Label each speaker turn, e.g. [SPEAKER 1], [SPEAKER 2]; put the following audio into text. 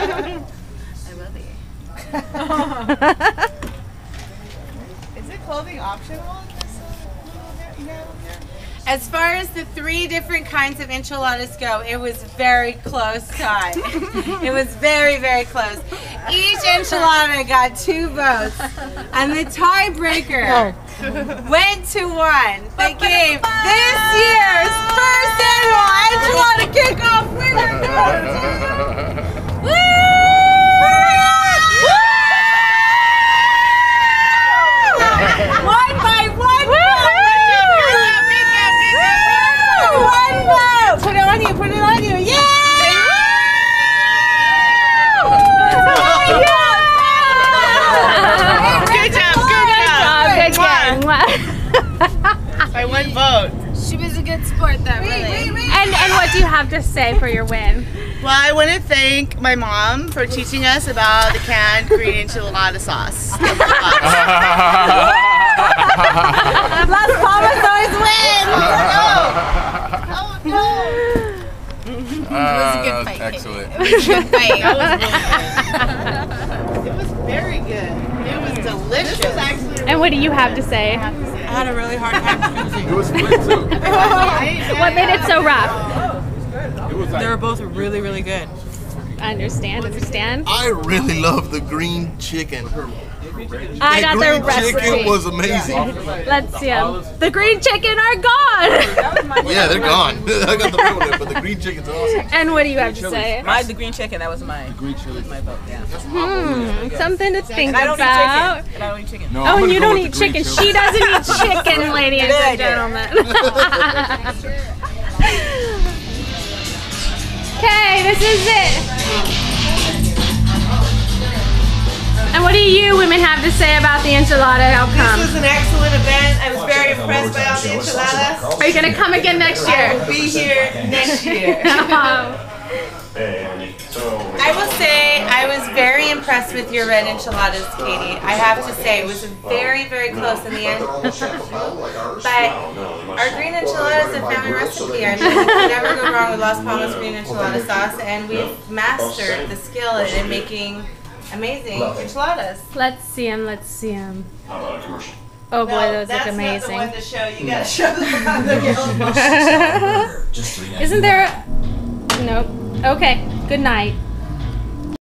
[SPEAKER 1] Is it clothing optional in this uh, little bit you have up there?
[SPEAKER 2] As far as the three different kinds of enchiladas go, it was very close tie. it was very, very close. Each enchilada got two votes, and the tiebreaker went to one that gave this year's first annual enchilada cook-off winner goes to One by one vote. One vote. Put it on you. Put it on you. Yeah!
[SPEAKER 1] Good job, good job.
[SPEAKER 3] Good game.
[SPEAKER 1] By one vote.
[SPEAKER 4] She was a good sport, though, really.
[SPEAKER 3] And and what do you have to say for your win?
[SPEAKER 1] Well, I want to thank my mom for teaching us about the canned green enchilada sauce.
[SPEAKER 2] Las Palmas always win.
[SPEAKER 1] oh no!
[SPEAKER 5] Uh, excellent.
[SPEAKER 1] It was very good. It was delicious. This was actually.
[SPEAKER 3] And what do you have to say?
[SPEAKER 2] I had a really hard time choosing.
[SPEAKER 5] It was split too.
[SPEAKER 3] What made it so rough?
[SPEAKER 5] It was
[SPEAKER 2] They were both really, really good.
[SPEAKER 3] Understand, understand.
[SPEAKER 6] I really love the green chicken.
[SPEAKER 3] I got
[SPEAKER 6] the
[SPEAKER 3] the
[SPEAKER 6] green
[SPEAKER 3] recipe.
[SPEAKER 6] chicken was amazing.
[SPEAKER 3] Let's see 'em. The green chicken are gone.
[SPEAKER 6] Yeah, they're gone. I got the real one, but the green chicken's awesome.
[SPEAKER 3] and what do you have to say?
[SPEAKER 7] My the green chicken. That was my
[SPEAKER 5] green chili.
[SPEAKER 7] my vote. Yeah.
[SPEAKER 3] Hmm, something to think
[SPEAKER 7] And I don't
[SPEAKER 3] about.
[SPEAKER 7] eat chicken. And I don't eat chicken.
[SPEAKER 5] No,
[SPEAKER 3] Oh, and you don't eat
[SPEAKER 5] the
[SPEAKER 3] chicken. She doesn't eat chicken, ladies and gentlemen. Okay, this is it. And what do you women have to say about the enchilada outcome?
[SPEAKER 2] This was an excellent event. I was very impressed by all the enchiladas.
[SPEAKER 3] Are you gonna come again next year?
[SPEAKER 2] Be here next year.
[SPEAKER 3] Um,
[SPEAKER 2] impressed with your red enchiladas, Katie. I have to say it was very, very close in the end. but our green enchiladas are family recipe. I mean, you can never go wrong with Las Palmas green enchilada sauce, and we've mastered the skill in making amazing enchiladas.
[SPEAKER 3] let's see them. Let's see him. Oh boy,
[SPEAKER 2] No,
[SPEAKER 3] those
[SPEAKER 2] that's
[SPEAKER 3] look amazing.
[SPEAKER 2] not the one to show. You gotta show them the yellow
[SPEAKER 3] Isn't there? A... Nope. Okay. Good night.